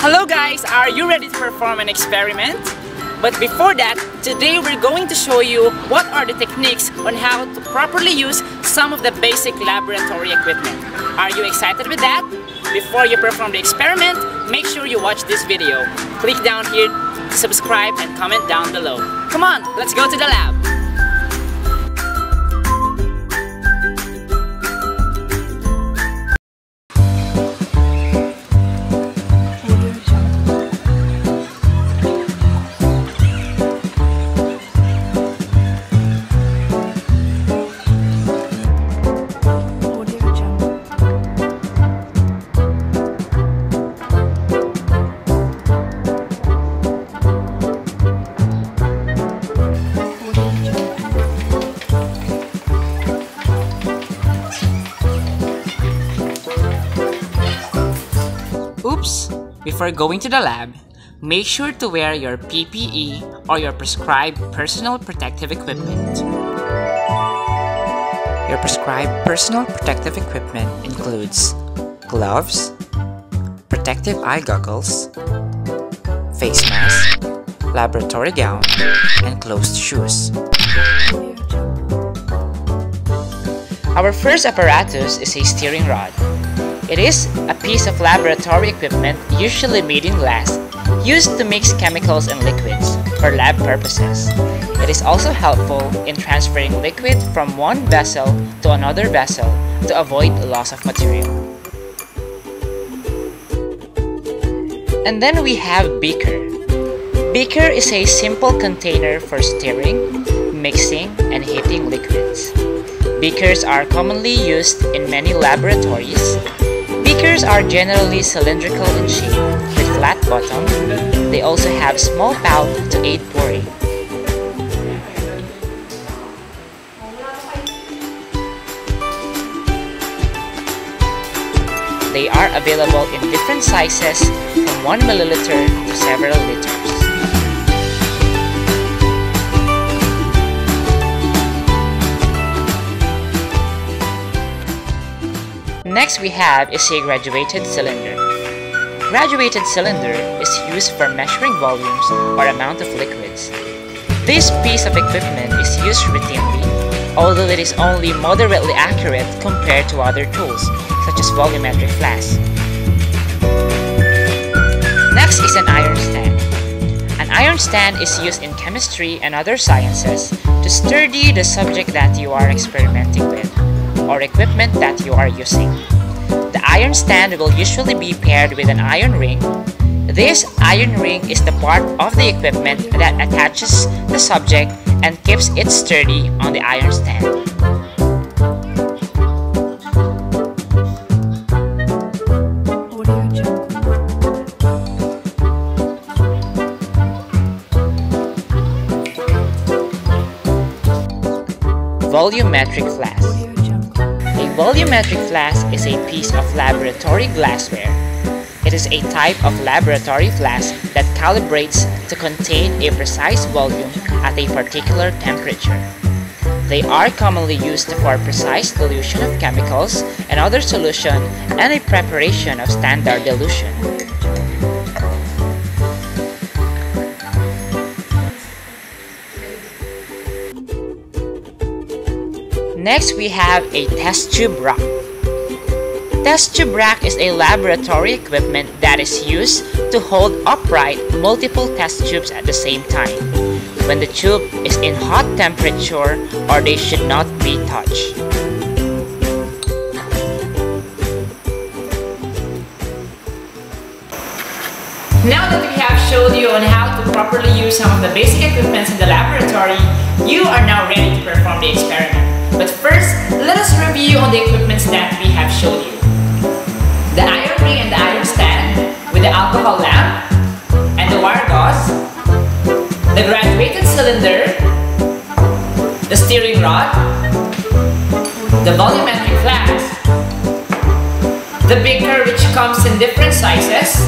Hello guys, are you ready to perform an experiment? But before that, today we're going to show you what are the techniques on how to properly use some of the basic laboratory equipment. Are you excited with that? Before you perform the experiment, make sure you watch this video. Click down here subscribe and comment down below. Come on, let's go to the lab! Before going to the lab, make sure to wear your PPE or your prescribed personal protective equipment. Your prescribed personal protective equipment includes gloves, protective eye goggles, face mask, laboratory gown, and closed shoes. Our first apparatus is a stirring rod. It is a piece of laboratory equipment usually made in glass, used to mix chemicals and liquids for lab purposes. It is also helpful in transferring liquid from one vessel to another vessel to avoid loss of material. And then we have beaker. Beaker is a simple container for stirring, mixing, and heating liquids. Beakers are commonly used in many laboratories. Beakers are generally cylindrical in shape with flat bottom. They also have small spout to aid pouring. They are available in different sizes from 1 milliliter to several liters. Next we have is a graduated cylinder. Graduated cylinder is used for measuring volumes or amount of liquids. This piece of equipment is used routinely, although it is only moderately accurate compared to other tools, such as volumetric flasks. Next is an iron stand. An iron stand is used in chemistry and other sciences to steady the subject that you are experimenting with or equipment that you are using. The iron stand will usually be paired with an iron ring. This iron ring is the part of the equipment that attaches the subject and keeps it sturdy on the iron stand. Volumetric flask. Volumetric flask is a piece of laboratory glassware. It is a type of laboratory flask that calibrates to contain a precise volume at a particular temperature. They are commonly used for precise dilution of chemicals and other solution and a preparation of standard dilution. Next, we have a test tube rack. Test tube rack is a laboratory equipment that is used to hold upright multiple test tubes at the same time when the tube is in hot temperature or they should not be touched. Now that we have showed you on how to properly use some of the basic equipments in the laboratory, you are now ready to perform the experiment. But first, let us review on the equipments that we have showed you. The iron ring and the iron stand with the alcohol lamp and the wire gauze, the graduated cylinder, the stirring rod, the volumetric flask, the beaker which comes in different sizes,